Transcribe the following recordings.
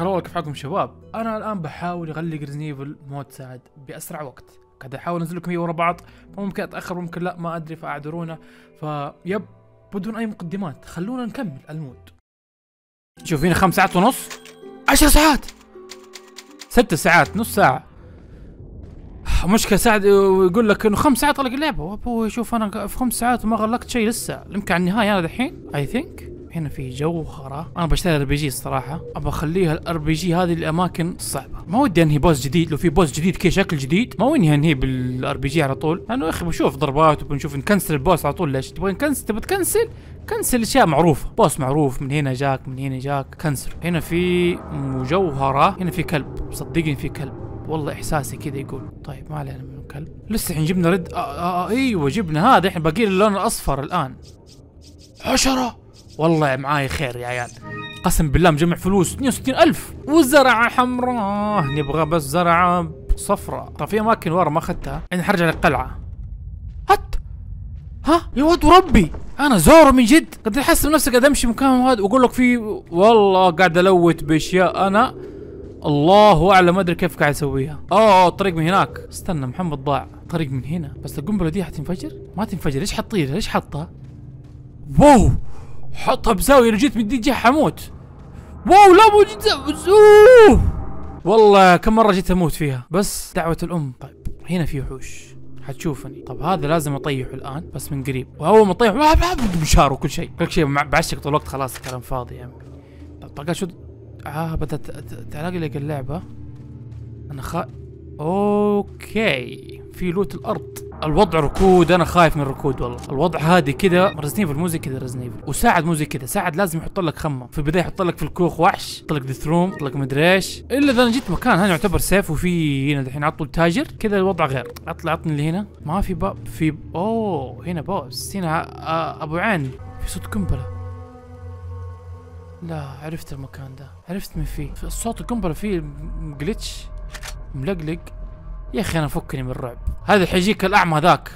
هلا والله كيف حالكم شباب؟ أنا الآن بحاول أغلق Resident Evil mod سعد بأسرع وقت، قاعد أحاول أنزل لكم إياه ورا بعض، ممكن أتأخر ممكن لا ما أدري فأعذرونا، ف yep بدون أي مقدمات خلونا نكمل ال mod. شوف هنا خمس ساعات ونص؟ عشر ساعات! ست ساعات نص ساعة. مشكلة سعد يقول لك إنه خمس ساعات طلق اللعبة. شوف أنا في خمس ساعات وما غلقت شيء لسه. يمكن على النهاية أنا دحين I think هنا في جوهرة أنا بشتري RPG الصراحة. ابى أخليها ال RPG هذه الاماكن الصعبة. ما ودي أنهي boss جديد. لو في boss جديد كذا شكل جديد ما ودي أنهي بال RPG على طول. لأنه يا أخي بشوف ضربات وبنشوف نكنسل ال boss على طول. ليش؟ تبغى نكنسل تبغى تكنسل؟ كنسل أشياء معروفة. بوس معروف. من هنا جاك من هنا جاك. كنسل. هنا في مجوهرة هنا في كلب. صدقني في كلب. والله إحساسي كذا يقول. طيب ما علينا من الكلب لسه الحين جبنا رد آه آه آه إيوه جبنا هذا. إحنا باقي اللون الأصفر الآن. عشرة! والله معاي خير يا عيال. قسم بالله مجمع فلوس 62 ألف. وزرعة حمراء. نبغى بس زرعة صفراء طيب في أماكن ورا ما أخذتها؟ أنا حرجع للقلعة. هت ها؟ يا ولد ربي أنا زورو من جد. قد أحس نفسي قاعد أمشي مكان هذا وأقول لك في والله قاعد الوت بأشياء أنا الله أعلم ما أدري كيف قاعد أسويها. اوه الطريق من هناك. استنى محمد ضاع. طريق من هنا. بس القنبلة دي حتنفجر؟ ما تنفجر. ليش حطير ليش حطها؟ wow! حطها بزاوية لو جيت من دي جهه حموت wow لا مو جيت أوه. والله كم مرة جيت أموت فيها. بس دعوة الأم. طيب هنا في وحوش. حتشوفني. طب هذا لازم أطيحه الآن بس من قريب. واول ما اطيحه بشار وكل شيء. كل شيء بعشق طول الوقت خلاص كلام فاضي يا عمي. طب شو؟ آه بدأت تعلق اللعبة. أنا خا أوكي. في لوت الأرض. الوضع ركود أنا خايف من الركود والله. الوضع هادي كذا رزنيفل مو زي كذا رزنيفل وساعد مو زي كذا ساعد لازم يحط لك خمة. في البداية يحط لك في الكوخ وحش يحط لك ديث روم يحط لك مدري إيش. إلا إذا أنا جيت مكان هذا يعتبر سيف وفي هنا الحين عطوا التاجر كذا الوضع غير. أطلع عطني اللي هنا ما في باب في أوه هنا بوس. هنا آه أبو عين. في صوت قنبلة. لا عرفت المكان ده. عرفت من فيه. الصوت القنبلة فيه glitch ملقلق. يا أخي أنا فكني من الرعب. هذا حيجيك الأعمى ذاك.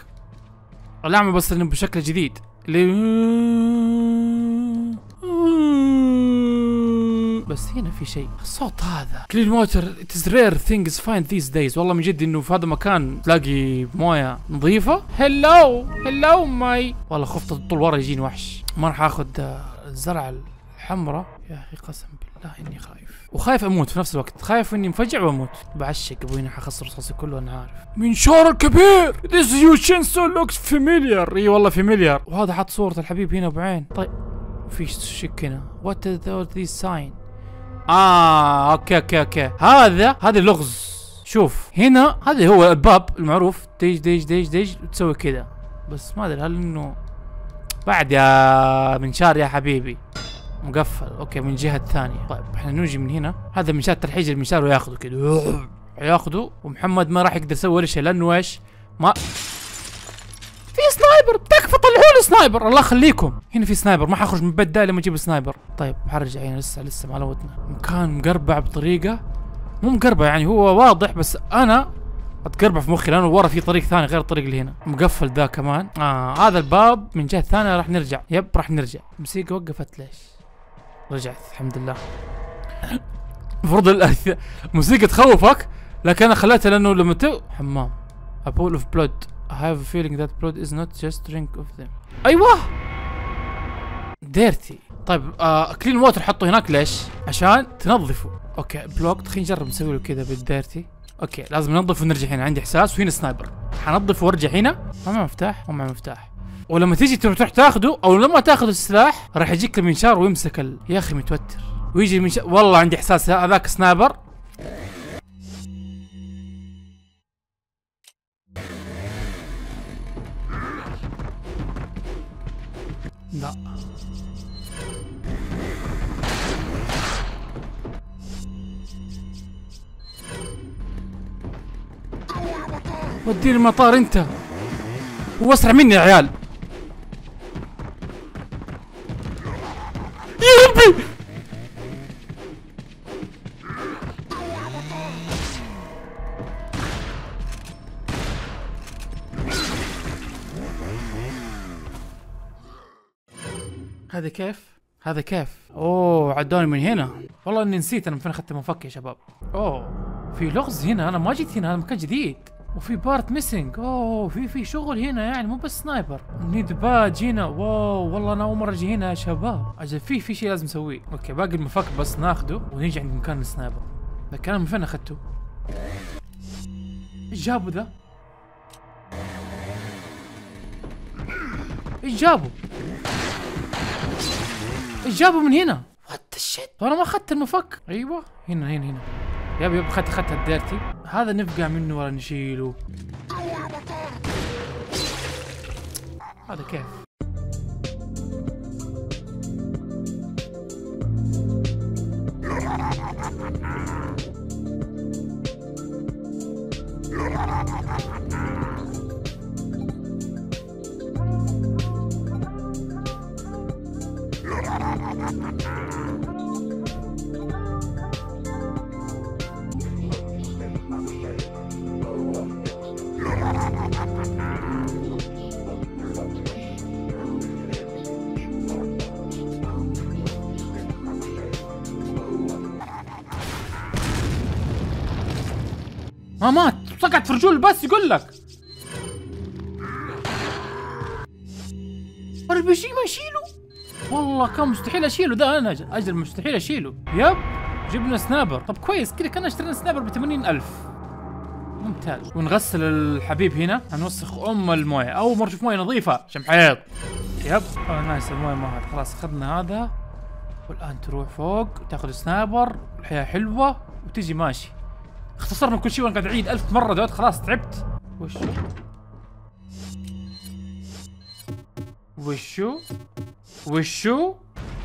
الأعمى بس إنه بشكل جديد. اللي بس هنا في شيء. الصوت هذا. clean water it's rare things find these days والله من جد إنه في هذا المكان تلاقي موية نظيفة. hello hello my والله خفت طول ورا يجيني وحش. ما راح آخذ الزرعه الحمراء يا أخي قسم بالله إني خايف. وخايف أموت في نفس الوقت. خايف إني مفجع وأموت. بعشق أبوي هنا حخسر رصاصي كله أنا عارف. منشار الكبير This Yushinso looks familiar. إي والله familiar. وهذا حط صورة الحبيب هنا بعين طيب في شك هنا. Are these sign آه okay okay okay. هذا هذا لغز. شوف هنا هذا هو الباب المعروف. dig dig dig dig. وتسوي كذا. بس ما أدري هل انه بعد يا منشار يا حبيبي. مقفل. okay من الجهه الثانية طيب إحنا نجي من هنا. هذا منشار ترحيج المنشار وياخذه كذا. ياخذه ومحمد ما راح يقدر يسوي ولا شيء لأنه إيش؟ ما في sniper. تكفى طلعوا لي sniper. الله يخليكم. هنا في sniper. ما حخرج من البيت لما أجيب sniper. طيب حرجع. هنا لسه لسه ما لوتنا. مكان مقربع بطريقة مو مقربع يعني هو واضح بس أنا أتقربع في مخي لأنه ورا في طريق ثاني غير الطريق اللي هنا. مقفل ذا كمان. آه هذا الباب من جهة ثانية راح نرجع. yep راح نرجع. الموسيقى وقفت ليش؟ رجعت الحمد لله. المفروض الموسيقى تخوفك لكن أنا خليتها لأنه لما تو حمام. A pool of blood. I have a feeling that blood is not just drink of them. أيوه! dirty. طيب clean water حطه هناك ليش؟ عشان تنظفه. okay block خلينا نجرب نسوي له كذا بال dirty. okay لازم ننظف ونرجع هنا. عندي إحساس وهنا sniper حنظف وأرجع هنا. ما معي مفتاح ما معي مفتاح. ولما تيجي تروح تاخذه أو لما تاخذ السلاح راح يجيك المنشار ويمسك ال... يا أخي متوتر. ويجي المنشار والله عندي إحساس هذاك sniper لا. وديني المطار أنت. هو اسرع مني يا عيال. هذا كيف؟ هذا كيف؟ أوه عدوني من هنا. والله إني نسيت أنا من فين أخذت المفك يا شباب. أوه في لغز هنا. أنا ما جيت هنا هذا مكان جديد. وفي part missing أوه في في شغل هنا يعني مو بس sniper need badge هنا. wow والله أنا أول مرة أجي هنا يا شباب. أجل في في شيء لازم نسويه okay باقي المفك بس ناخذه ونيجي عند مكان ال sniper لكن أنا من فين أخذته؟ إيش جابوا ذا؟ إيش جابوا؟ إيش جابوا من هنا؟ what the shit أنا ما أخذت المفك. أيوه. هنا هنا هنا. yep yep اخذت اخذت ال dirty. هذا نفقع منه ولا نشيله. هذا كيف؟ ما مات سقط في رجول بس يقول لك. ما يشيله والله كان مستحيل أشيله ده أنا أجل مستحيل أشيله. yep جبنا sniper. طب كويس كذا كنا اشترينا sniper ب 80000 ممتاز. ونغسل الحبيب هنا هنوسخ أم الموية. أول مرة أشوف موية نظيفة. شمحيط yep. آه nice الموية ما خلاص أخذنا هذا. والآن تروح فوق تأخذ sniper. الحياة حلوة وتجي ماشي. اختصرنا كل شيء وأنا قاعد أعيد ألف مرة. dude خلاص تعبت. وشو؟ وشو؟ وشو؟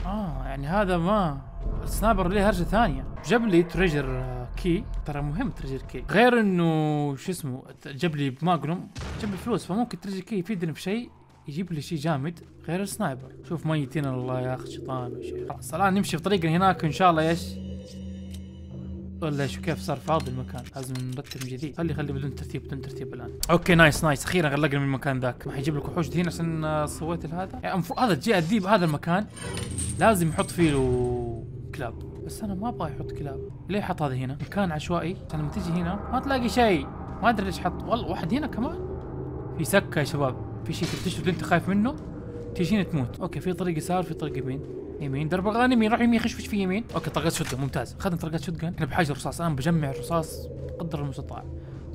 آه يعني هذا ما ال sniper له هرجة ثانية. جاب لي treasure key ترى مهم treasure key غير إنه شو اسمه جاب لي ب magnum جاب لي فلوس فممكن treasure key يفيدني بشيء يجيب لي شيء جامد غير ال sniper شوف ميتين الله يا أخي شيطان. خلاص الآن نمشي في طريقنا هناك ان شاء الله إيش؟ ولا شو كيف صار فاضي المكان؟ لازم نرتب من جديد. خلي خلي بدون ترتيب بدون ترتيب الآن. okay nice nice. أخيرا غلقنا من المكان ذاك. ما حيجيب لك وحوش هنا عشان آه، سويت هذا يعني هذا جاء الديب هذا المكان. لازم يحط فيه له كلاب. بس أنا ما أبغى يحط كلاب. ليه حط هذا هنا؟ مكان عشوائي. عشان لما تجي هنا ما تلاقي شيء. ما أدري ليش حط. والله واحد هنا كمان؟ في سكة يا شباب. في شيء تكتشف أنت خايف منه؟ تيجي هنا تموت. okay في طريق يسار في طريق يمين. يمين. درب الغانم يمين راح يمين خش في يمين. okay طلقات shotgun ممتاز. اخذنا طلقات shotgun إحنا بحاجة رصاص أنا بجمع الرصاص قدر المستطاع.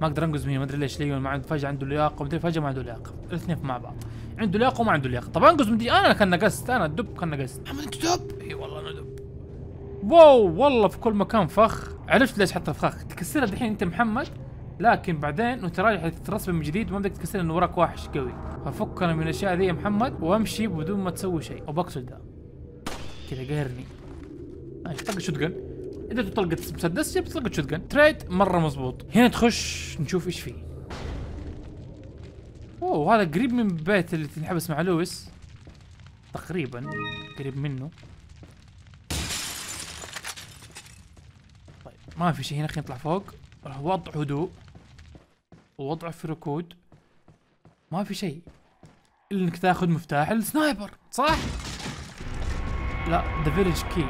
ما أقدر أنقز من هنا ما أدري ليش ليون ما عنده فجأة عنده لياقة ومدري فجأة ما عنده لياقة. الاثنين مع بعض. عنده لياقة وما عنده لياقة. طب أنقز من دي. أنا كان نقزت أنا الدب كان نقزت. محمد أنت دب؟ إي والله أنا دب. wow والله في كل مكان فخ. عرفت ليش حط فخ تكسرها الحين أنت محمد. لكن بعدين وأنت رايح تترسب من جديد وما بدك تكسر انه وراك وحش قوي. ففك أنا من الأشياء ذي يا محمد وأمشي بدون ما تسوي شيء. وبقتل ده. كذا قهرني ماشي طلقة شوت جن. إذا طلقة مسدس جبت طلقة شوت جن. تريد مرة مزبوط هنا تخش نشوف إيش فيه. أوه هذا قريب من بيت اللي تنحبس مع لويس. تقريبا قريب منه. طيب ما في شيء هنا خلينا نطلع فوق. وضع هدوء. ووضع في ركود ما في شيء. إلا إنك تاخذ مفتاح ال sniper صح؟ لا ذا village key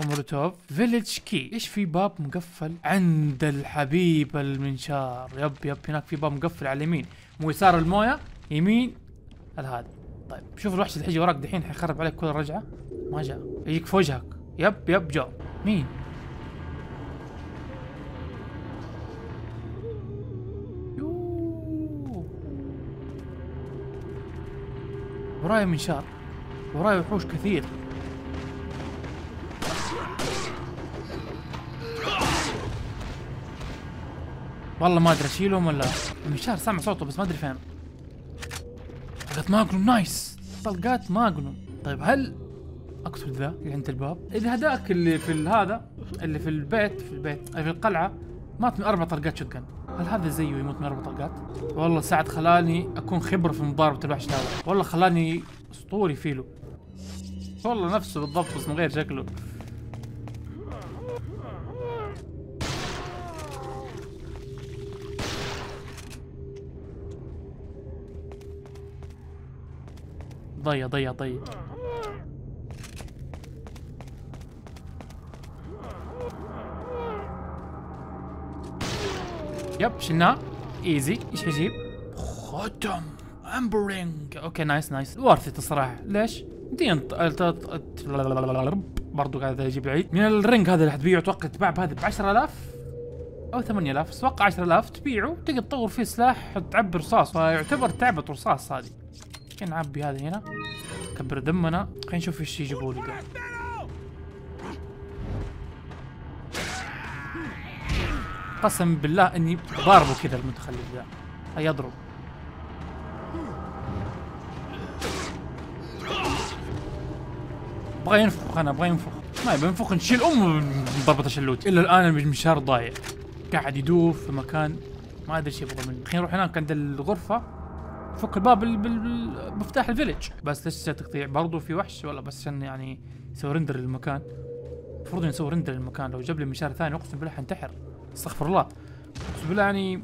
ومولوتوف village key إيش في باب مقفل عند الحبيب المنشار؟ yep yep هناك في باب مقفل على اليمين. مو يسار الموية يمين هذا طيب شوف الوحش اللي حيجي وراك دحين حيخرب عليك كل رجعة. ما جاء. يجيك في وجهك. يب يب جاء مين. وراي منشار وراي وحوش كثير. والله ما أدري أشيلهم ولا المنشار سامع صوته بس ما أدري فين. طلقات magnum nice طلقات magnum طيب هل اقتل ذا اللي عند الباب؟ إذا هذاك اللي في هذا اللي في البيت في البيت في القلعة مات من أربع طلقات shotgun هل هذا زيه يموت من أربع طلقات والله سعد خلاني أكون خبرة في مضاربه الوحش هذا. والله خلاني أسطوري فيلو. والله نفسه بالضبط بس من غير شكله. ضيع ضيع ضيع. يب شلناه ايزي إيش أجيب ختم امبرينج أوكي نايس نايس وارثت الصراحة. ليش؟ دين برضو قاعد يجيب عيد من الرنج هذا اللي حتبيعه أتوقع تباع بهذا ب 10000 أو 8000 بس أتوقع 10000 تبيعه تقدر تطور فيه سلاح تعبي رصاص فيعتبر تعبة رصاص هذه. كان نعبي هذا هنا كبر دمنا. خلينا نشوف إيش يجيبوا لي قسم بالله إني ضاربه كذا المتخلف ذا. يضرب أبغى ينفخ أنا أبغى ينفخ. ما يبغى ينفخ نشيل أمه ضربة الشلوت. الا الآن المشوار ضايع. قاعد يدوب في مكان ما أدري إيش يبغى مني. خلينا نروح هناك عند الغرفة فك الباب بالمفتاح ال village بس ليش تقطيع؟ برضو في وحش ولا بس عشان يعني يسوي render للمكان؟ المفروض يسوي render للمكان. لو جاب لي منشار ثاني أقسم بالله حنتحر. استغفر الله. أقسم بالله يعني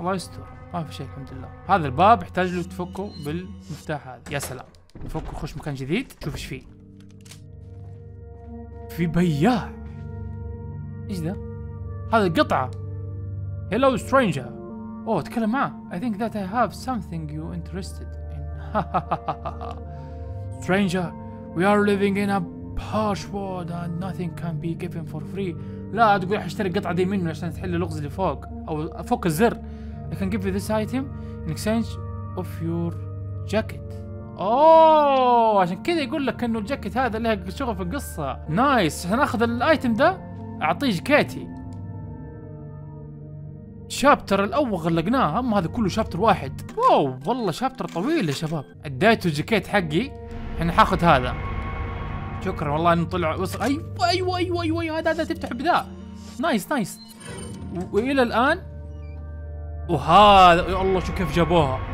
الله يستر. ما في شيء الحمد لله. هذا الباب يحتاج له تفكه بالمفتاح هذا. يا سلام. نفكه خش مكان جديد شوف إيش فيه. في بياع ايش ذا هذا قطعة هلو سترينجر اوه تكلم معه I think that I have something you interested in stranger we are living in a harsh world and nothing can be given for free لا تقول حاشتري القطعة دي منه عشان تحل اللغز اللي فوق او افك الزر I can give you this item in exchange of your jacket أوه عشان كذا يقول لك إنه الجاكيت هذا له شغل في القصة. nice. عشان اخذ ال item ده أعطيه جاكيتي. chapter الأول غلقناه. أما هذا كله chapter واحد. wow والله chapter طويل يا شباب. أديته الجاكيت حقي. إحنا حاخذ هذا. شكرا والله إنه طلع وصل. أيوه أيوه أيوه أيوه, أيوة هذا هذا تفتح بذا nice nice. وإلى الآن. وهذا يا الله شو كيف جابوها.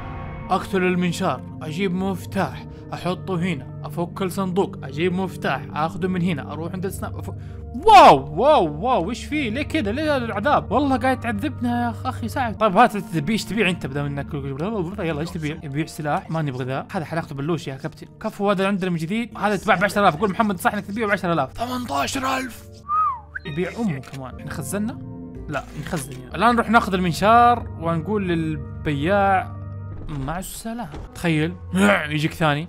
أقتل المنشار أجيب مفتاح أحطه هنا أفك الصندوق أجيب مفتاح أخذه من هنا أروح عند ال sniper أفك... wow wow wow إيش فيه ليه كذا؟ ليه العذاب؟ والله قاعد تعذبنا يا أخي سعد طيب هات تبي إيش تبيع أنت بدل انك يلا إيش تبيع يبيع سلاح ما نبغى ذا. هذا حلاقته بلوش يا كابتن. كفو هذا عندنا من جديد. هذا يتباع ب 10000 قول محمد صح إنك تبيعه ب 10000 18000 يبيع امه كمان. إحنا خزنا لا نخزن يعني. الآن نروح ناخذ المنشار ونقول للبياع مع السلامة. تخيل. يجيك ثاني.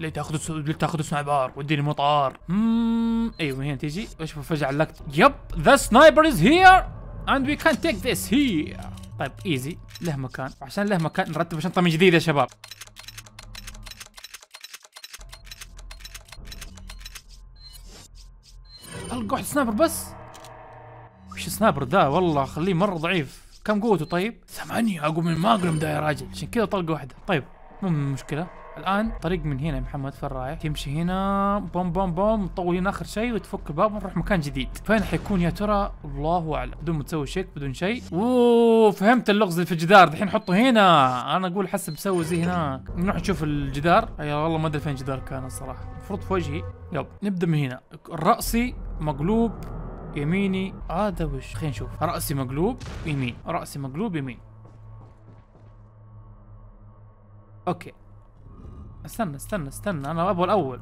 ليه تاخذ ليه تاخذ sniper وديني مطار اممم أيوه هنا تيجي. أشوف فجأة علقت yep. the sniper is here and we can take this here طيب easy له مكان. عشان له مكان نرتب شنطة من جديد يا شباب. ألقى sniper بس. وش sniper ذا؟ والله خليه مرة ضعيف. كم قوته؟ طيب؟ ثمانية. اقوى من magnum ده يا راجل. عشان كذا طلقة واحدة. طيب مو من مشكلة. الآن طريق من هنا يا محمد فين رايح؟ تمشي هنا بوم بوم بوم. تطول هنا آخر شيء وتفك الباب ونروح مكان جديد. فين حيكون يا ترى؟ الله أعلم. بدون ما تسوي شيك بدون شيء. أوه فهمت اللغز اللي في الجدار دحين حطه هنا. أنا أقول حسب سوي زي هناك. نروح نشوف الجدار. أي والله ما أدري فين الجدار كان الصراحة. المفروض في وجهي. يب نبدأ من هنا. رأسي مقلوب. يميني هذا وش؟ خلينا نشوف. رأسي مقلوب يمين. رأسي مقلوب يمين. okay. استنى استنى استنى أنا أبغى الأول.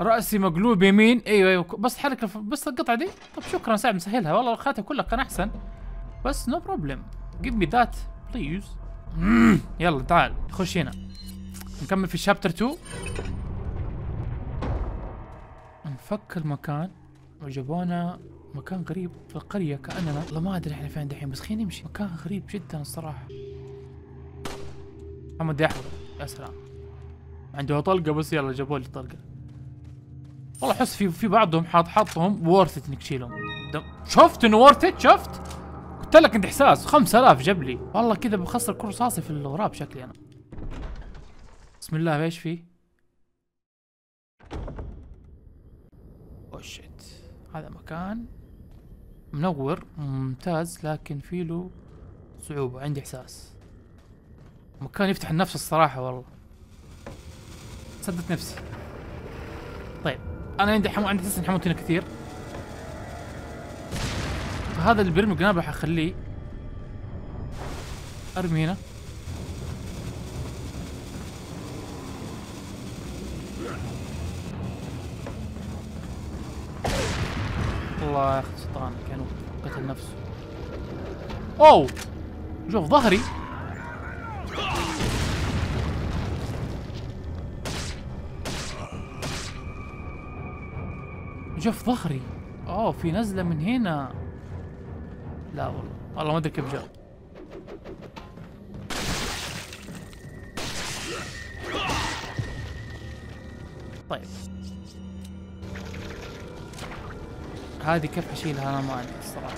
رأسي مقلوب يمين. أيوه أيوه. بس حركة بس القطعة دي؟ طب شكرا سعد مسهلها. والله الخاتم كله كان أحسن. بس no problem give me that please يلا تعال خش هنا. نكمل في ال chapter 2 فك المكان وجابونا مكان غريب في القرية كأننا والله ما أدري إحنا فين دحين بس خلينا نمشي. مكان غريب جدا الصراحة. محمد يحضر يا سلام. عنده طلقة بس يلا جابوا لي طلقة. والله أحس في في بعضهم حاط حاطهم وورث إنك تشيلهم. شفت إنه وورث شفت؟ قلت لك انت إحساس. 5000 جاب لي. والله كذا بخسر كل رصاصي في الغراب شكلي أنا. بسم الله إيش فيه شيت. هذا مكان منور ممتاز لكن في له صعوبة عندي إحساس. مكان يفتح النفس الصراحة والله. صدت نفسي. طيب أنا عندي حمو عندي تسن حموت هنا كثير. هذا اللي بيرمي قنابل حخليه ارمي هنا الله ياخذ شيطان كانوا قتل نفسه. أوه! شوف ظهري. شوف ظهري. أوه في نزلة من هنا. لا والله والله ما أدري كيف جاء. هذه كيف اشيلها أنا ما أدري الصراحة.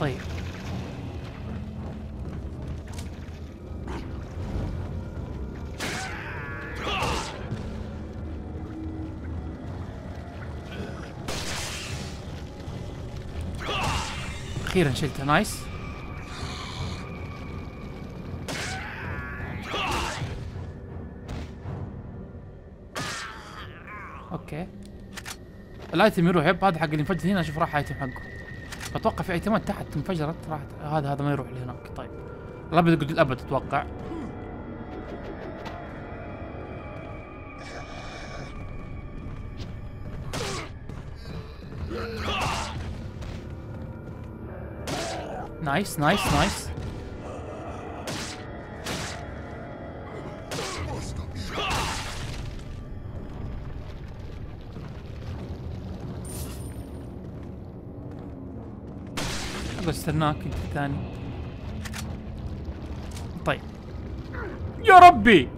طيب. أخيرا شلته. نايس. أوكي. ال item يروح. yep هذا حق اللي انفجر هنا. أشوف راح item حقه. أتوقع في item ات تحت انفجرت. راحت هذا هذا ما يروح لهناك. طيب. الابد يقعد الأبد أتوقع. nice nice nice استناك انت الثاني طيب يا ربي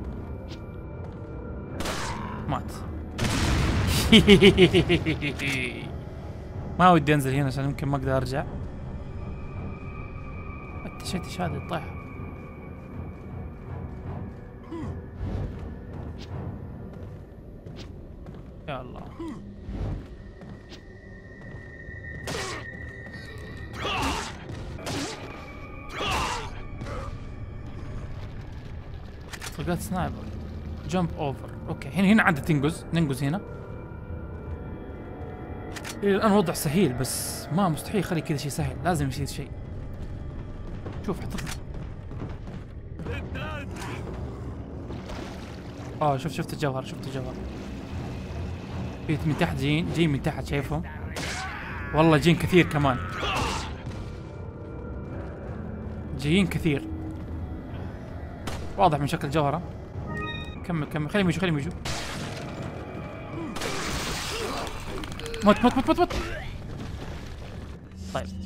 مات ما ودي انزل هنا عشان يمكن ما أقدر ارجع التشتش هذا يطيح يا الله. طلقات sniper jump over okay هنا هنا عندها تنقز. ننقز هنا. الآن وضع سهيل بس ما مستحيل يخلي كذا شيء سهل. لازم يصير شيء. شوف حط آه شوف شفت الجوهر شفت الجوهر. من تحت جين جين من تحت شايفهم. والله جين كثير كمان. جايين كثير. واضح من شكل الجوهرة. كمل كمل. خليهم يجوا خليهم يجوا موت موت موت موت موت. طيب.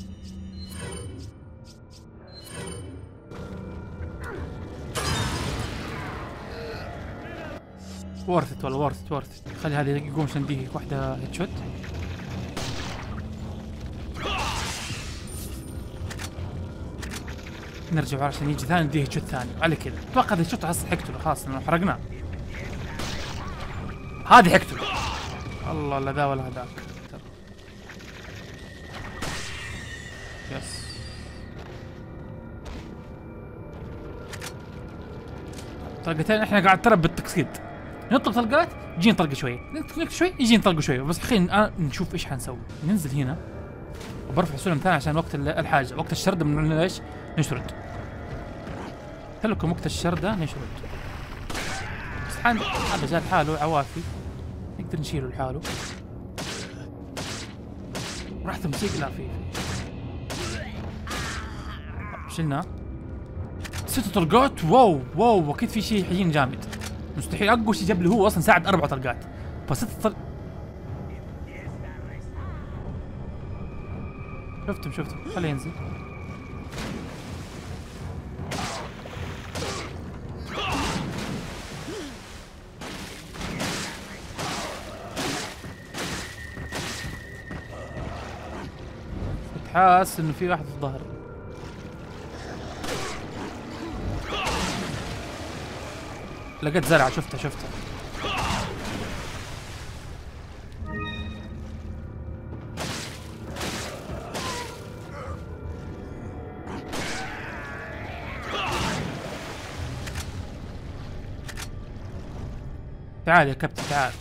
ورثت والله ورثت ورثت خلي هذه يقوم دي واحدة هيد شوت نرجع عشان يجي ثاني نديه shot ثاني. على كذا. أتوقع هذا ال shot أصلا حقتله خلاص لأنه حرقناه. هذه حقتله الله لا ذا ولا هذاك. yes طلقتين إحنا قاعد ترى بالتقسيط. نطلق طلقات يجي نطلق شوي. نطلق شوي يجي نطلق شوي. بس خلينا نشوف إيش حنسوي. ننزل هنا وبرفع سلم ثاني عشان وقت الحاجة. وقت الشرد من إيش؟ نشرد. لكم وقت الشردة نشرد. بس هذا جاء لحاله عوافي. نقدر نشيله لحاله. راح تمسيك لا في شلنا. ست طلقات واو واو أكيد في شيء حجين جامد. مستحيل اقوى شيء جاب لي هو أصلا ساعد أربع طلقات. بس ست طلق شفتم شفتم خليه ينزل. حاس إنه في واحد في الظهر. لقيت زرعة شفتها شفتها. تعال يا كابتن تعال.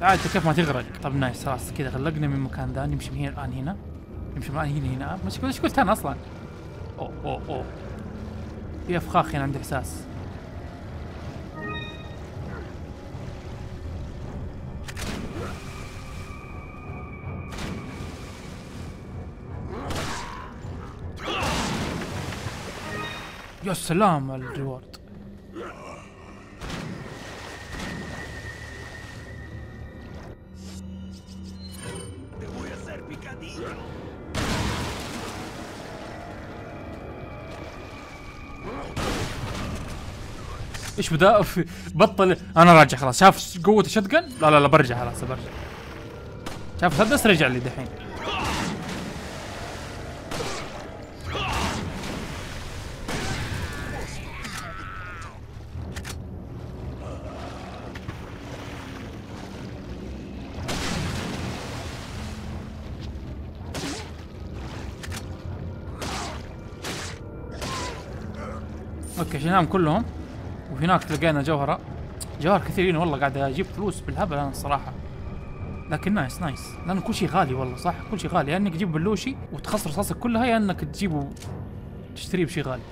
تعال أنت كيف ما تغرق؟ طب نايس خلاص كذا غلقنا من مكان ذا نمشي من هنا الآن هنا. نمشي من هنا هنا. مش إيش قلت أنا أصلا. اوه اوه اوه في افخاخ هنا عندي إحساس. يا سلام على الريورد. إيش بدا؟ بطل. أنا راجع خلاص. شاف قوة الشتقن لا لا لا برجع خلاص برجع. شاف مسدس رجع لي دحين. okay شلناهم كلهم. وهناك لقينا جوهرة. جوهر كثيرين والله قاعد أجيب فلوس بالهبل أنا الصراحة. لكن nice nice. لأنه كل شيء غالي والله صح؟ كل شيء غالي. يا إنك تجيب بلوشي وتخسر رصاصك كلها يا إنك تجيبه تشتريه بشيء غالي.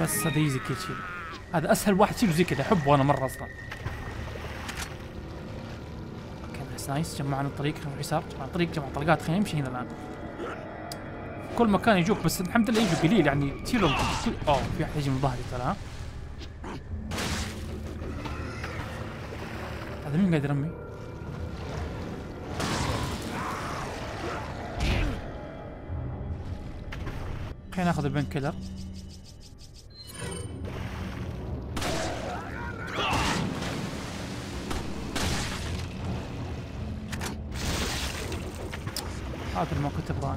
بس هذا easy كذا هذا أسهل واحد تشيله زي كذا أحبه أنا مرة أصلا. okay nice nice. جمعنا الطريق نروح يسار جمعنا الطريق جمعنا طلقات خلينا نمشي هنا الآن. كل مكان يجوك بس الحمد لله يجوا قليل يعني. كل أوه في أحد يجي من ظهري ترى ها؟ هذا مين قاعد يرمي؟ خلينا ناخذ البين كيلر. هذا ما كنت ابغاه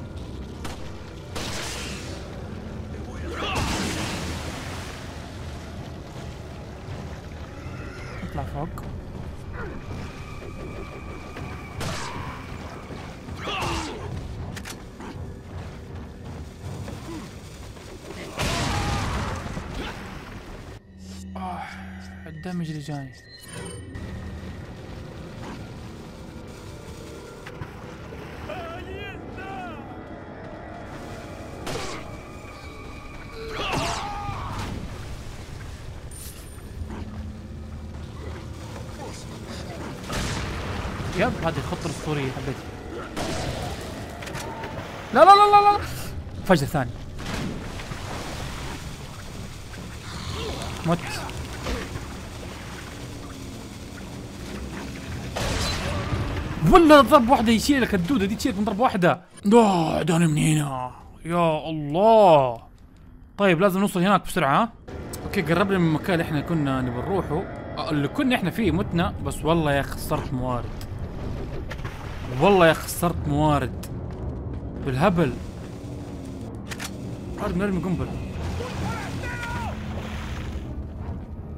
جاني يب هذه الخطة الأسطورية حبيتها لا لا لا لا لا. فجر ثاني مت. ولا ضرب واحدة يشيل لك الدودة دي تشيلك من ضربة واحدة. لا داني من هنا يا الله. طيب لازم نوصل هناك بسرعة ها؟ أوكي قربنا من المكان اللي إحنا كنا نبي نروحه. اللي كنا إحنا فيه متنا بس والله يا خسرت موارد. والله يا خسرت موارد. بالهبل. ارمي ارمي قنبلة.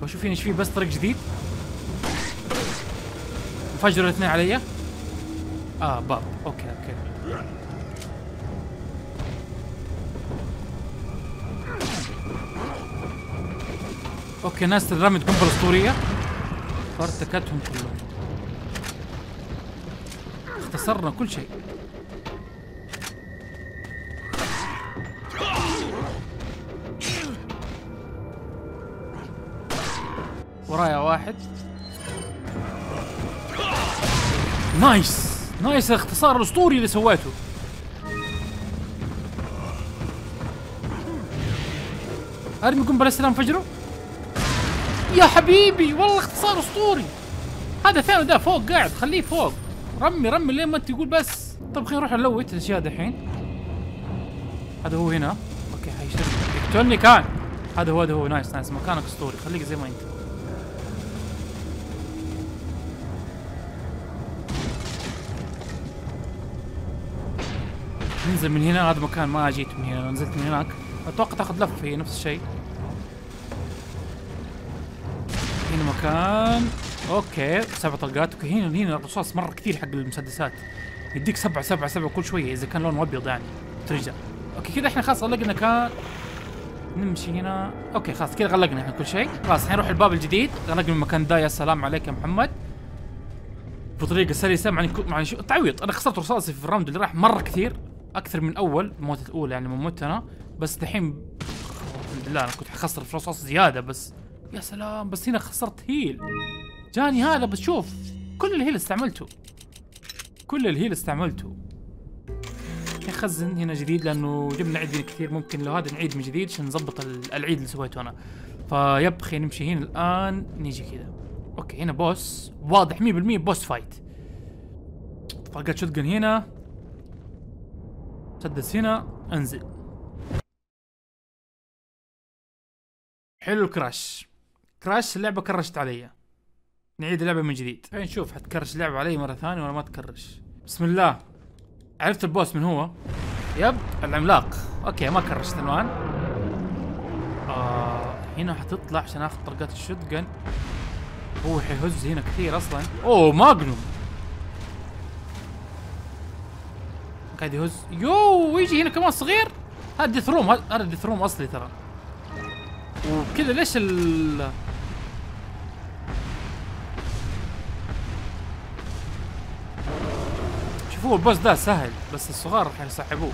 بشوف إيش فيه بس طريق جديد؟ فجروا الاثنين علي. آه باب. okay okay. okay ناس رمت قنبله اسطوريه فارتكتهم كلهم. اختصرنا كل شيء. ورايا واحد. nice! nice الاختصار الأسطوري اللي سويته. أرمي قنبله السلام فجرة؟ يا حبيبي والله اختصار أسطوري. هذا ثاني ده فوق قاعد خليه فوق. رمي رمي لين ما أنت تقول بس. طب خلينا نروح نلوت الأشياء دحين هذا هو هنا. okay حيشتغل يقتلني كان؟ هذا هو هذا هو. nice nice. مكانك أسطوري. خليك زي ما أنت. ننزل من هنا هذا مكان ما جيت من هنا أنا نزلت من هناك. أتوقع تاخذ لفه هي نفس الشيء. هنا مكان. okay سبع طلقات. okay هنا هنا الرصاص مرة كثير حق المسدسات. يديك سبعة سبعة سبعة كل شوية إذا كان لونه أبيض يعني. ترجع. okay كذا إحنا خلاص لقينا كان. نمشي هنا. okay خلاص كذا غلقنا إحنا كل شيء. خلاص الحين نروح الباب الجديد. غلقنا المكان ده يا سلام عليك يا محمد. بطريقة سلسة مع مع تعويض. أنا خسرت رصاصي في ال round اللي راح مرة كثير. أكثر من أول الموتة الأولى يعني لما مت أنا بس دحين الحمد لله أنا كنت حخسر رصاص زيادة بس يا سلام بس هنا خسرت heal. جاني هذا بس شوف كل ال heal استعملته. كل ال heal استعملته. نخزن هنا جديد لأنه جبنا عيد كثير. ممكن لو هذا نعيد من جديد عشان نظبط ال- العيد اللي سويته أنا. ف yep خلينا نمشي هنا الآن. نيجي كذا. okay هنا boss واضح 100% boss fight طلقات shotgun هنا. مسدس هنا أنزل. حلو ال crash crash اللعبة كرشت علي. نعيد اللعبة من جديد. خلينا نشوف حتكرش اللعبة علي مرة ثانية ولا ما تكرش. بسم الله. عرفت ال boss من هو؟ yep العملاق. okay ما كرشت الوان آه هنا حتطلع عشان آخذ طلقات ال shotgun هو حيهز هنا كثير أصلا. أوه magnum. قاعد يهز. yo ويجي هنا كمان صغير. هذا death room هذا death room أصلي ترى. وكذا ليش ال شوفوا ال boss ده سهل بس الصغار راح يسحبوه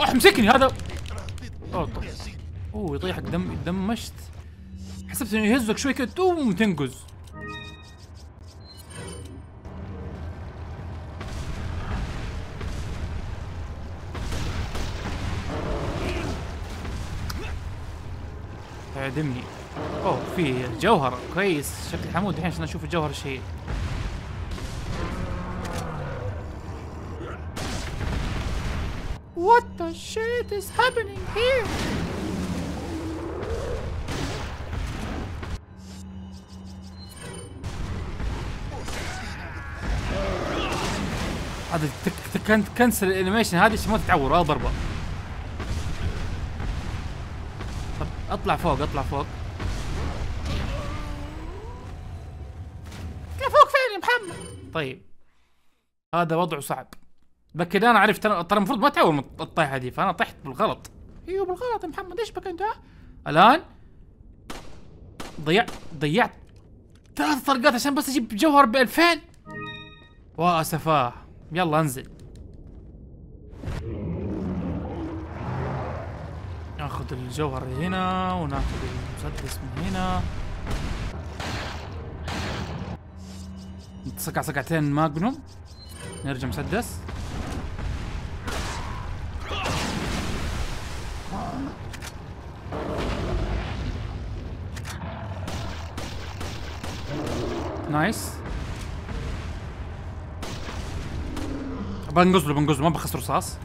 اوه مسكني هذا. أوه. اوه يطيحك دم دمشت حسبت إنه يهزك شوي كذا توم تنقز اعدمني أوه في جوهر. كويس. شكلي حمود. الحين عشان أشوف الجوهر الشيء What the shit is happening here? هذا تك تك كنسل الانيميشن. هذه ما تتعور. ولا ضربة طب اطلع فوق اطلع فوق. اطلع فوق فين يا محمد؟ طيب. هذا وضعه صعب. لكن أنا عرفت ترى المفروض ما تعور من الطيحة دي فأنا طحت بالغلط. إيوه بالغلط يا محمد. إيش بك أنت؟ ها؟ الآن ضيعت ضيعت ثلاث طلقات عشان بس أجيب جوهر ب 2000 وأسفاه. يلا أنزل. ناخذ الجوهر هنا وناخذ المسدس من هنا. نتسقع سقعتين ماجنوم. نرجع مسدس. نايس. بنقز له بنقز ما بخسر رصاص.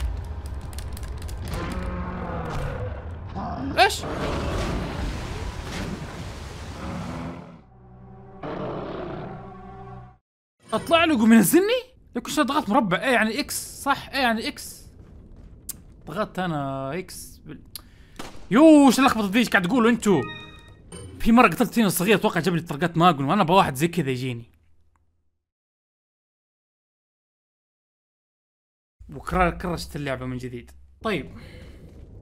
أطلع له يقوم ينزلني؟ لو كنت ضغطت مربع. إيه يعني إكس صح؟ إيه يعني إكس. ضغطت أنا X بال... yo إيش اللخبطة دي؟ إيش قاعد تقولوا أنتوا؟ في مرة قتلت تينا صغير أتوقع جاب لي طلقات magnum وأنا أبغى واحد زي كذا يجيني. وكرشت اللعبة من جديد. طيب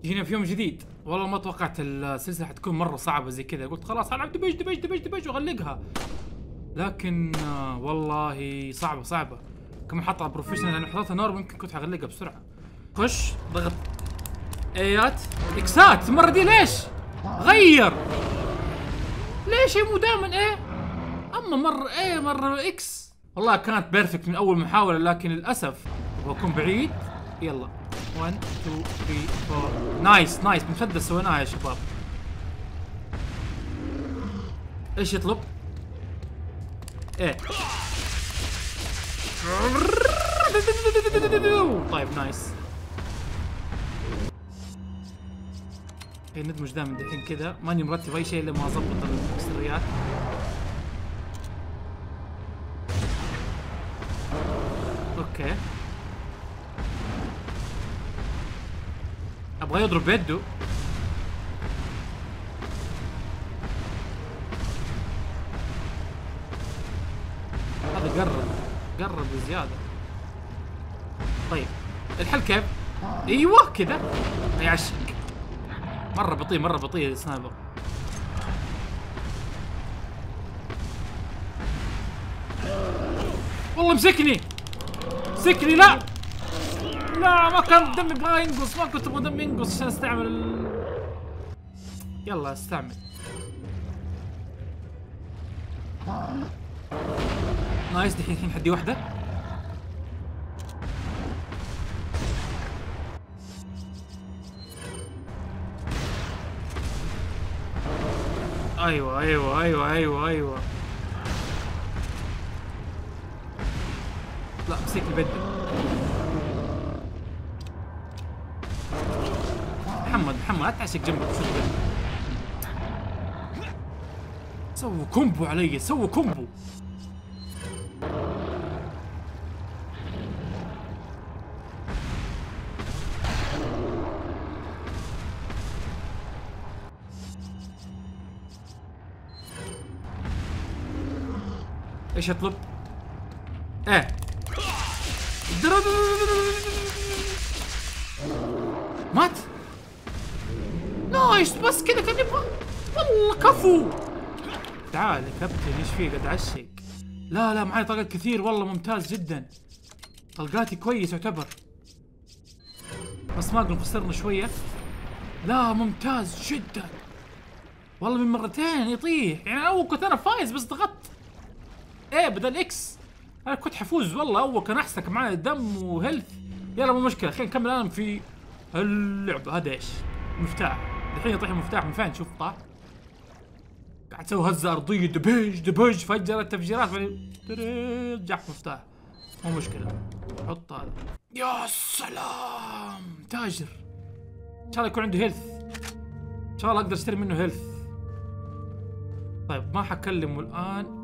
جينا في يوم جديد. والله ما توقعت السلسلة حتكون مرة صعبة زي كذا. قلت خلاص ألعب دبش دبش دبش دبش وأغلقها. لكن آه، والله صعبة صعبة. كمان حطها professional لأنه حطيتها normal يمكن كنت حغلقها بسرعة. خش ضغط. A ات. X ات. المرة دي ليش؟ غير. ليش مو دائما A؟ أما مرة A مرة X. والله كانت perfect من أول محاولة لكن للأسف أبغى اكون بعيد. يلا. 1 2 3 4 nice nice مسدس سويناها يا شباب. إيش يطلب؟ A. طيب nice. A ندمج دائما دحين كذا. ماني مرتب أي شيء إلا ما أظبط السريات okay. أبغى يضرب بيده. بزياده طيب الحل كيف؟ إيوه كذا. يعشق مرة بطيء مرة بطيء السنايبر والله مسكني. مسكني لا. لا ما كان دمي يبغى ينقص ما كنت أبغى دمي ينقص عشان أستعمل ال... يلا أستعمل. نايس دحين حدي واحدة أيوه أيوه أيوه أيوه أيوه. لا مسك البد محمد محمد لا تعشق جنبك شو سووا كومبو علي سووا كومبو. إيش اطلب؟ إيه. مات. nice بس كذا كان يبغى. والله كفو. تعال يا كابتن إيش فيه قاعد اعشق. لا لا معي طلقات كثير. والله ممتاز جدا. طلقاتي كويس يعتبر. بس ما أقدر نفسرنا شوية. لا ممتاز جدا. والله من مرتين يطيح. يعني أول كنت أنا فايز بس ضغطت. A بدل X أنا كنت حفوز والله اول كان احسك معي دم و health يلا مو مشكلة. خلينا نكمل الآن في اللعبة. هذا إيش؟ مفتاح. الحين يطيح المفتاح من فين؟ شوف طاح. قاعد تسوي هزة أرضية. دبيج دبيج. فجرت تفجيرات بعدين رجع مفتاح. مو مشكلة. حط هذا. يا سلام! تاجر. إن شاء الله يكون عنده health إن شاء الله أقدر أشتري منه health طيب ما حكلمه الآن.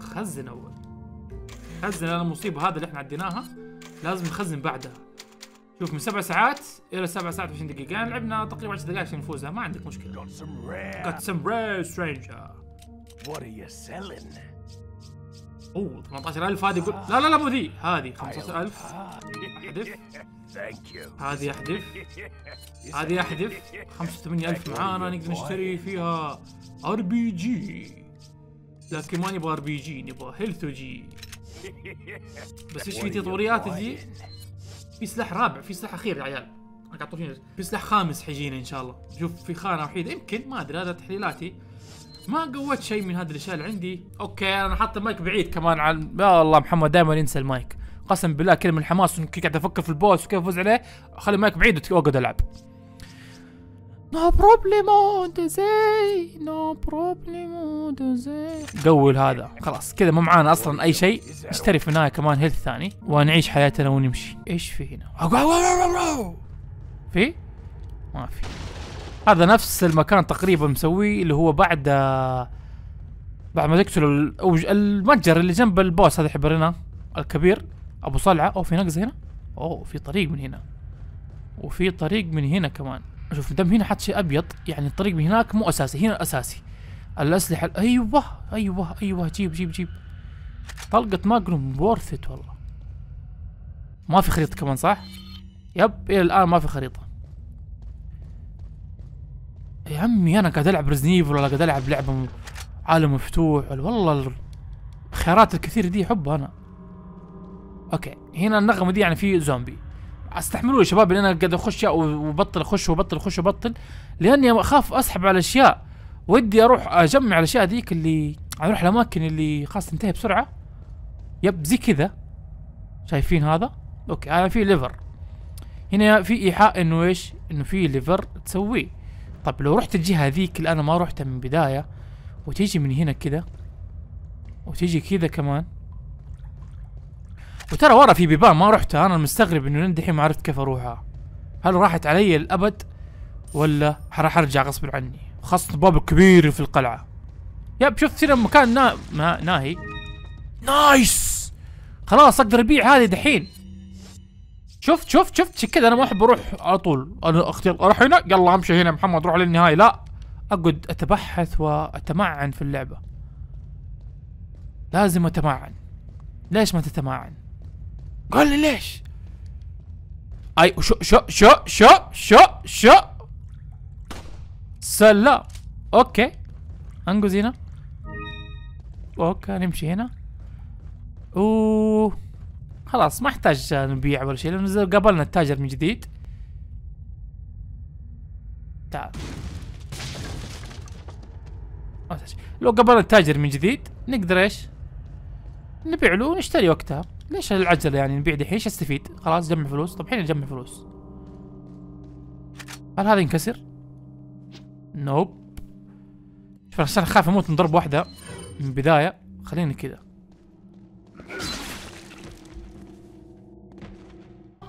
خزن أول. خزن أنا المصيبه هذا اللي إحنا عديناها. لازم نخزن بعدها. شوف من سبع ساعات إلى سبع ساعات و20 دقيقة. يعني لعبنا تقريبا 10 دقائق عشان نفوزها. ما عندك مشكلة. Got some rare. stranger. What are you selling? أوه 18000 هذه يقول لا لا لا مو ذي. هذه 15000 احذف. هذه احذف هذه احذف 85000 معانا نقدر نشتري فيها RPG لكن ما نبغى RPG نبغى health G بس إيش في تطوريات تجي؟ في سلاح رابع في سلاح أخير يا عيال. قاعد في سلاح خامس حيجينا إن شاء الله. شوف في خانة وحيدة. يمكن ما أدري هذا تحليلاتي. ما قويت شيء من هذه الاشياء اللي عندي. okay أنا حاطط المايك بعيد كمان عن يا الله محمد دائما ينسى المايك. قسم بالله كذا من الحماس قاعد أفكر في ال boss وكيف أفوز عليه. اخلي المايك بعيد واقعد ألعب. نو بروبليمو دوزي نو بروبليمو دوزي قول هذا. خلاص كذا ما معانا أصلا أي شيء. نشتري في النهاية كمان هيلث ثاني ونعيش حياتنا ونمشي. إيش في هنا؟ في؟ ما في. هذا نفس المكان تقريبا مسويه اللي هو بعد بعد ما تقتل المتجر اللي جنب البوس هذا حبرنا الكبير أبو صلعة. أو في نقز هنا؟ أوه في طريق من هنا. وفي طريق من هنا كمان. شوف دم هنا حط شيء أبيض يعني الطريق من هناك مو أساسي هنا اساسي الأسلحة ال- أيوه أيوه أيوه جيب جيب جيب. طلقة magnum وورثت والله. ما في خريطة كمان صح؟ yep إلى الآن ما في خريطة. يا عمي أنا قاعد ألعب Resident Evil ولا قاعد ألعب لعبة عالم مفتوح ولا والله الخيارات الكثير دي احبها أنا. okay هنا النغمة دي يعني في زومبي. استحملوا يا شباب لأن أنا قاعد أخش وبطل أخش وبطل أخش وبطل لأني أخاف أسحب على أشياء. ودي أروح أجمع الأشياء ذيك اللي أروح الأماكن اللي خلاص تنتهي بسرعة. yep زي كذا. شايفين هذا؟ okay هذا في lever. هنا في إيحاء إنه إيش؟ إنه في lever تسويه. طب لو رحت الجهة ذيك اللي أنا ما رحتها من بداية وتيجي من هنا كذا وتيجي كذا كمان. وترى ورا في بيبان ما رحتها أنا مستغرب إنه لين دحين ما عرفت كيف أروحها. هل راحت علي الأبد ولا راح أرجع غصب عني؟ خاصة الباب الكبير في القلعة. يب شفت هنا مكان نا... نا... ناهي. نايس! خلاص أقدر أبيع هذه دحين. شفت شفت شفت كذا أنا ما أحب أروح على طول. أنا أختي أروح هنا؟ يلا أمشي هنا. محمد روح للنهاية. لا أقعد أتبحث وأتمعن في اللعبة. لازم أتمعن. ليش ما تتمعن؟ قال لي ليش؟ أي شو شو شو شو شو شو؟ سلام okay. انقز هنا okay نمشي هنا. أوه. خلاص ما احتاج نبيع ولا شيء لأن قابلنا التاجر من جديد. تعال. لو قابلنا التاجر من جديد نقدر إيش؟ نبيع له ونشتري وقتها. ليش العجلة يعني نبيع دحين إيش استفيد؟ خلاص جمع فلوس. طب الحين نجمع فلوس. هل هذا ينكسر؟ نوب. شوف عشان أخاف أموت من ضربة واحدة من البداية خليني كذا.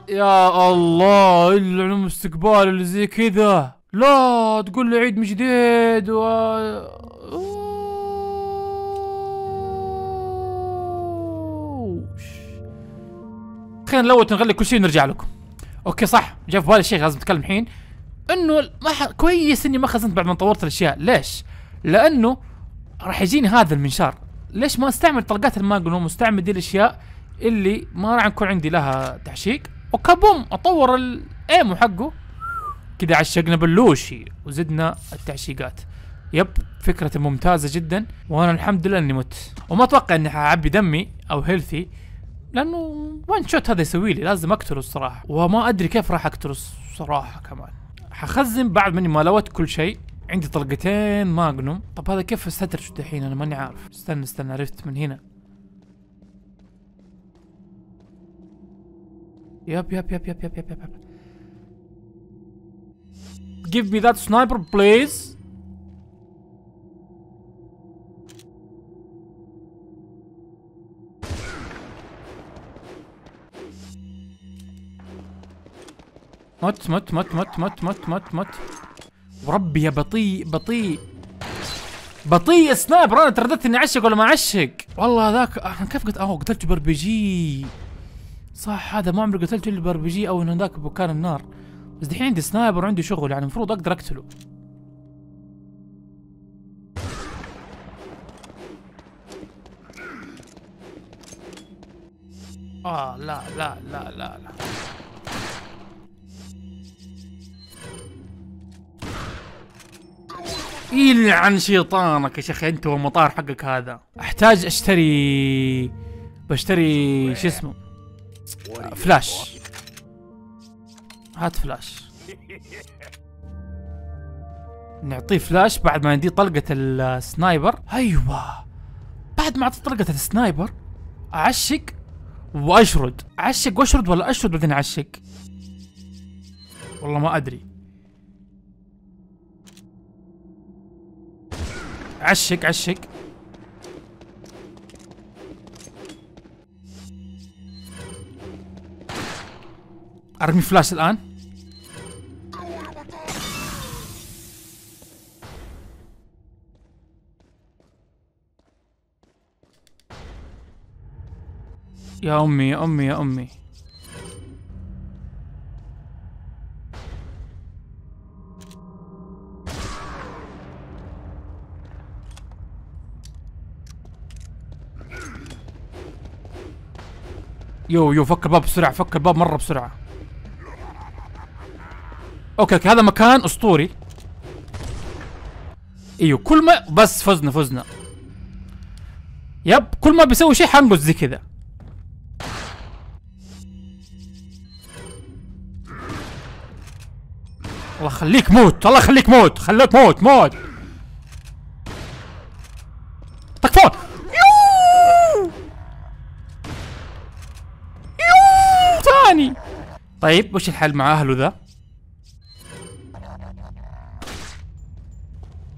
يا الله الا على استقبال اللي زي كذا؟ لا تقول لي عيد من جديد و خلينا نلوت نغلق كل شيء ونرجع لكم. أوكي صح. جاء في بالي شيء لازم اتكلم الحين. إنه ما ح... كويس إني ما خزنت بعد ما طورت الأشياء. ليش؟ لأنه راح يجيني هذا المنشار. ليش ما أستعمل طلقات الماجنوم وأستعمل دي الأشياء اللي ما راح يكون عندي لها تحشيك؟ وكبوم أطور الايمو حقه. كذا عشقنا بلوشي وزدنا التعشيقات. يب فكرة ممتازة جدا. وأنا الحمد لله إني مت. وما أتوقع إني حأعبي دمي أو هيلثي لأنه وان شوت هذا يسوي لي؟ لازم اقتله الصراحة وما أدري كيف راح اقتله الصراحة كمان. حخزن بعد مني ما loot ت كل شيء. عندي طلقتين magnum طب هذا كيف استدرج دحين أنا ماني عارف. استنى استنى عرفت من هنا. yep yep yep yep yep yep yep Give me that sniper please. مت مت مت مت مت مت مت مت. وربي يا بطيء بطيء. بطيء sniper أنا ترددت إني أعشق ولا ما أعشق؟ والله أنا كيف قلت؟ أوه قتلت ب RPG. صح هذا ما عمري قتلت إلا ب RPG أو إنه ذاك بكان النار. بس دحين عندي sniper وعندي شغل يعني المفروض أقدر أقتله. آه لا لا لا لا لا. يلعن شيطانك يا شيخ أنت والمطار حقك هذا. أحتاج أشتري بشتري شو اسمه؟ فلاش. هات فلاش. نعطيه فلاش بعد ما نديه طلقة ال sniper. أيوه. بعد ما اعطيه طلقة ال sniper أعشق وأشرد. أعشق وأشرد ولا أشرد بعدين أعشق؟ والله ما أدري. عشق عشق. أرمي فلاش الآن. يا أمي يا أمي يا أمي. يو يو فك الباب بسرعة فك الباب مرة بسرعة. okay okay هذا مكان أسطوري. إيوه كل ما بس فزنا فزنا. yep كل ما بيسوي شيء حنقص زي كذا. الله يخليك موت الله يخليك موت خليك موت موت تكفون يو يو ثاني طيب وش الحل مع أهله ذا؟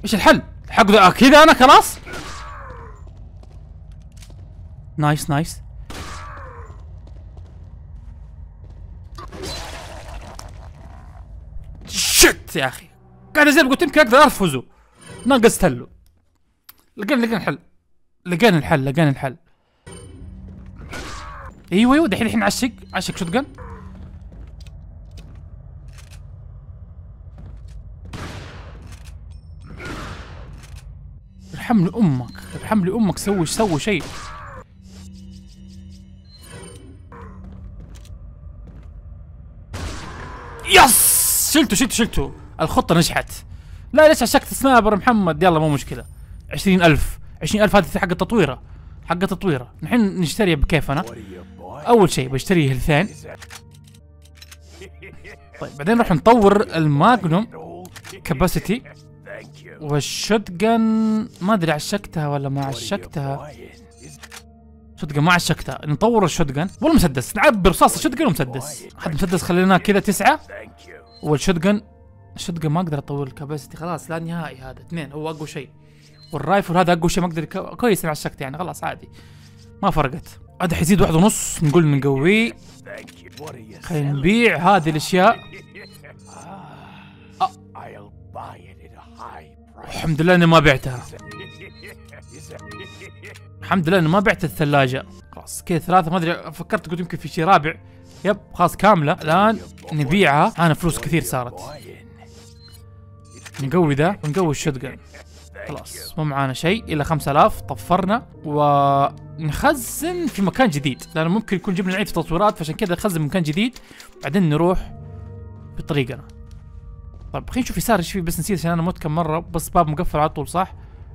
إيش الحل؟ حق ذا كذا أنا خلاص؟ nice nice. shit يا أخي. قاعد زي ما قلت يمكن أقدر أرفزه. ناقصت له لقينا لقينا الحل. لقينا الحل لقينا الحل. إيوه إيوه دحين الحين عشق. عشق shotgun ارحم لأمك ارحم لأمك سوي سوي شيء. yes! شلته شلته شلته الخطة نجحت. لا ليش عشقت sniper محمد؟ يلا مو مشكلة. عشرين ألف. عشرين ألف هذه حق التطويرة. حق التطويرة. نحن نشتريها بكيفنا. أول شيء بشتري health ين طيب بعدين نروح نطور ال magnum capacity capacity Thank you. وال shotgun ما أدري عشقتها ولا ما عشقتها buying? Is shotgun ما عشقتها نطور ال shotgun والمسدس نعبي رصاص ال shotgun ومسدس حد مسدس خليناه كذا تسعة. Thank you. وال shotgun ال shotgun ما أقدر اطور ال capacity خلاص لا نهائي هذا. اثنين هو أقوى شيء. وال rifle هذا أقوى شيء ما أقدر كويس أنا عشقت يعني. خلاص عادي. ما فرقت. هذا حيزيد واحد ونص. نقول نقويه خلينا? نبيع هذه الأشياء. الحمد لله إني ما بعتها. الحمد لله إني ما بعت الثلاجة. خلاص كذا ثلاثة ما أدري فكرت قلت يمكن في شيء رابع. يب خلاص كاملة. الآن نبيعها. أنا فلوس كثير صارت? نقوي ذا ونقوي الشوت خلاص مو معانا شيء إلا 5000 طفرنا. ونخزن في مكان جديد. لأنه ممكن يكون جبنا نعيد في تطويرات فعشان كذا نخزن مكان جديد. بعدين نروح بطريقنا. طيب خلينا نشوف يسار إيش في بس نسيت عشان أنا مت كم مرة بس باب مقفل على طول صح؟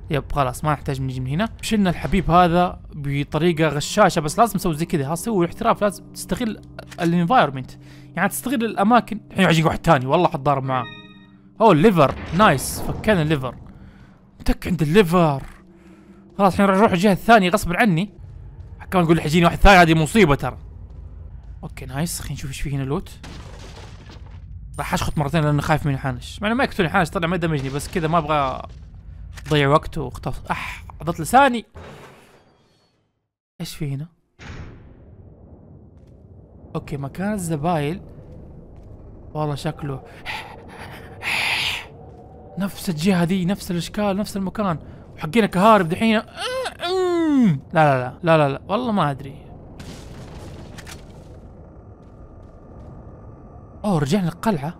yep خلاص ما نحتاج نجي من هنا. شلنا الحبيب هذا بطريقة غشاشة بس لازم نسوي زي كذا. سوي الاحتراف لازم تستغل ال environment يعني تستغل الأماكن. الحين يجي واحد ثاني والله حتضارب معاه. أوه ال lever nice فكينا ال lever متك عند ال lever خلاص الحين نروح الجهة الثانية غصب عني. كمان نقول حيجيني واحد ثاني هذه مصيبة ترى. okay nice خلينا نشوف إيش في هنا loot راح اشخط مرتين لأنه خايف من الحانش مع إنه ما يقتلني حانش طلع ما ي damage ني بس كذا ما أبغى أضيع وقت واخطف أح عضت لساني. إيش في هنا؟ okay مكان الزبايل. والله شكله نفس الجهة دي نفس الإشكال نفس المكان. وحقين كهارب دحين. لا لا لا لا لا والله ما أدري. أوه رجعنا القلعه